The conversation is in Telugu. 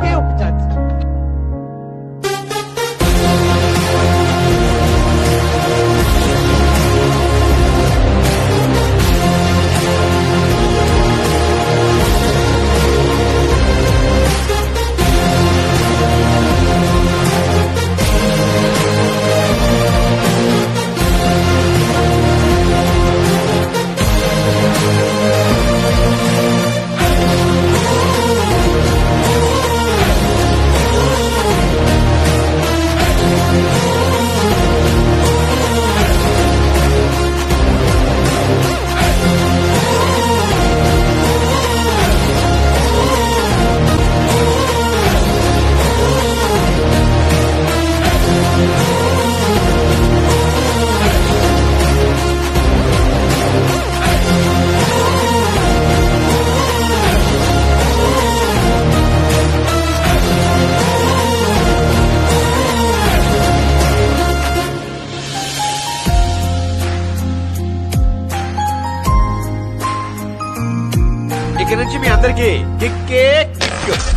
Quem é o ఇక నుంచి మీ అందరికి కిక్కే కిక్